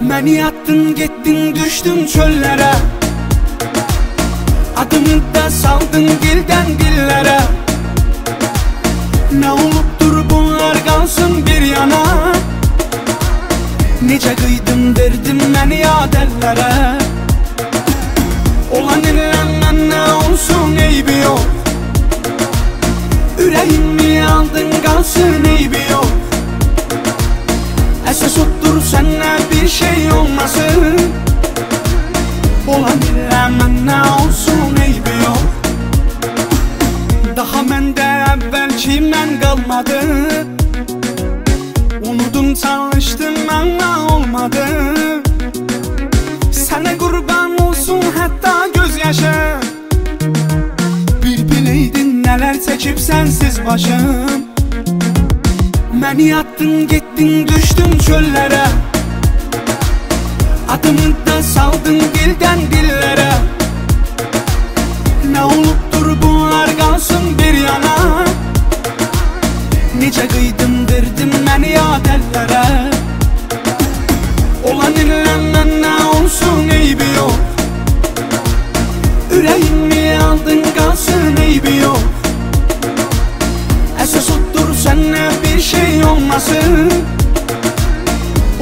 Beni attın gittin düştüm çöllere. Adımı da saldın dilden dillere Ne olupdur bunlar kalsın bir yana. Nece kıydım derdim beni yad ellere Olan illenmen ne olsun eybi yok Yüreğimi aldın kalsın eybi yok Esas Dur sənə bir şey olmasın Ola bilə mənə olsun eybi yox Daha məndə əvvəlki mən qalmadı Unudum çalışdım mənə olmadı. Sənə qurban olsun hətta göz yaşı Bir bileydin nələr çəkib sənsiz başım. Beni attın gittin düştüm çöllere. Adımı da saldın dilden dillere Ne olupdur bunlar kalsın bir yana? Nice kıydım dirdim beni yad ellere Olan illenmen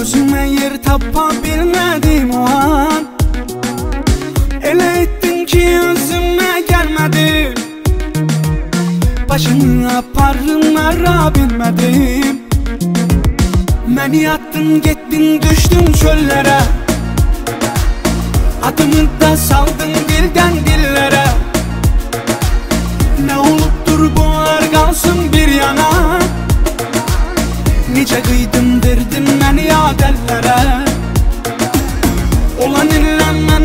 Özüme yer tapabilmedim o an. Ele ettin ki özüme gelmedim Başını aparım bilmedim. Beni attın gittin düştüm çöllere. Adımı da saldın dilden dillere Necə qıydındırdın məni adəllərə Olan illə mən